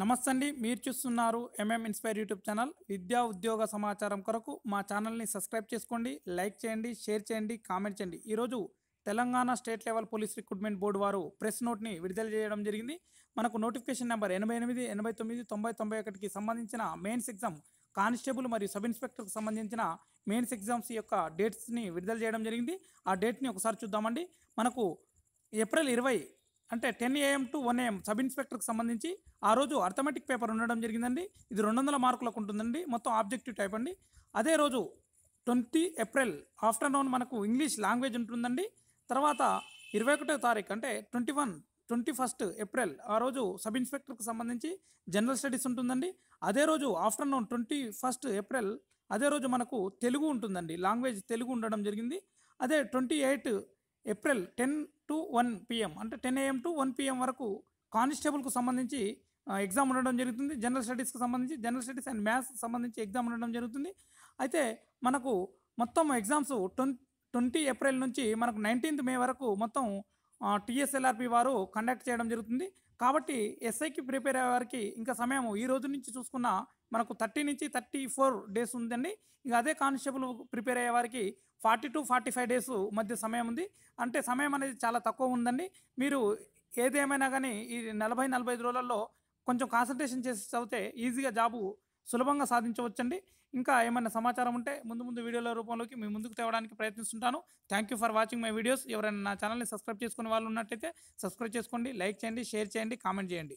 నమస్తే అండి మీరు చూస్తున్నారు ఎంఎం ఇన్స్పైర్ యూట్యూబ్ ఛానల్ విద్యా ఉద్యోగ సమాచారం కొరకు మా ఛానల్ని సబ్స్క్రైబ్ చేసుకోండి లైక్ చేయండి షేర్ చేయండి కామెంట్ చేయండి. ఈరోజు Telangana state level police recruitment board వారు ప్రెస్ నోట్ని విడుదల చేయడం జరిగింది. మనకు నోటిఫికేషన్ నెంబర్ ఎనభై ఎనిమిది ఎనభై తొమ్మిది తొంభై తొంభై ఒకటికి సంబంధించిన మెయిన్స్ ఎగ్జామ్ కానిస్టేబుల్ మరియు సబ్ ఇన్స్పెక్టర్కి సంబంధించిన మెయిన్స్ ఎగ్జామ్స్ యొక్క డేట్స్ని విడుదల చేయడం జరిగింది. ఆ డేట్ని ఒకసారి చూద్దామండి. మనకు ఏప్రిల్ ఇరవై అంటే ten AM to one AM sub ఇన్స్పెక్టర్కి సంబంధించి ఆ రోజు అర్థమెటిక్ పేపర్ ఉండడం జరిగిందండి. ఇది రెండు వందల మార్కులకు ఉంటుందండి. మొత్తం ఆబ్జెక్టివ్ టైప్ అండి. అదే రోజు ట్వంటీ ఏప్రిల్ ఆఫ్టర్నూన్ మనకు ఇంగ్లీష్ లాంగ్వేజ్ ఉంటుందండి. తర్వాత ఇరవై ఒకటో తారీఖు అంటే twenty one twenty first April ఆ రోజు సబ్ ఇన్స్పెక్టర్కి సంబంధించి జనరల్ స్టడీస్ ఉంటుందండి. అదే రోజు ఆఫ్టర్నూన్ ట్వంటీ ఫస్ట్ ఏప్రిల్ అదే రోజు మనకు తెలుగు ఉంటుందండి. లాంగ్వేజ్ తెలుగు ఉండడం జరిగింది. అదే twenty eight April ten to one PM అంటే ten AM to one PM వరకు కానిస్టేబుల్కు సంబంధించి ఎగ్జామ్ ఉండడం జరుగుతుంది. జనరల్ స్టడీస్కి సంబంధించి జనరల్ స్టడీస్ అండ్ మ్యాథ్స్ సంబంధించి ఎగ్జామ్ ఉండడం జరుగుతుంది. అయితే మనకు మొత్తం ఎగ్జామ్స్ ట్వం ట్వంటీ ఏప్రిల్ నుంచి మనకు నైన్టీన్త్ మే వరకు మొత్తం టీఎస్ఎల్ఆర్పి వారు కండక్ట్ చేయడం జరుగుతుంది. కాబట్టి ఎస్ఐకి ప్రిపేర్ అయ్యే వారికి ఇంకా సమయం ఈ రోజు నుంచి చూసుకున్న మనకు థర్టీ నుంచి థర్టీ ఫోర్ డేస్ ఉందండి. ఇక అదే కానిస్టేబుల్ ప్రిపేర్ అయ్యే వారికి forty to forty five days మధ్య సమయం ఉంది. అంటే సమయం అనేది చాలా తక్కువ ఉందండి. మీరు ఏదేమైనా కానీ ఈ నలభై నలభై ఐదు రోజులలో కొంచెం కాన్సన్ట్రేషన్ చేసి చదివితే ఈజీగా జాబు సులభంగా సాధించవచ్చండి. ఇంకా ఏమైనా సమాచారం ఉంటే ముందు ముందు వీడియోల రూపంలోకి మీ ముందుకు తేవడానికి ప్రయత్నిస్తుంటాను. Thank you for watching my videos ఎవరైనా నా ఛానల్ని సబ్స్క్రైబ్ చేసుకునే వాళ్ళు ఉన్నట్టయితే సబ్స్క్రైబ్ చేసుకోండి లైక్ చేయండి షేర్ చేయండి కామెంట్ చేయండి.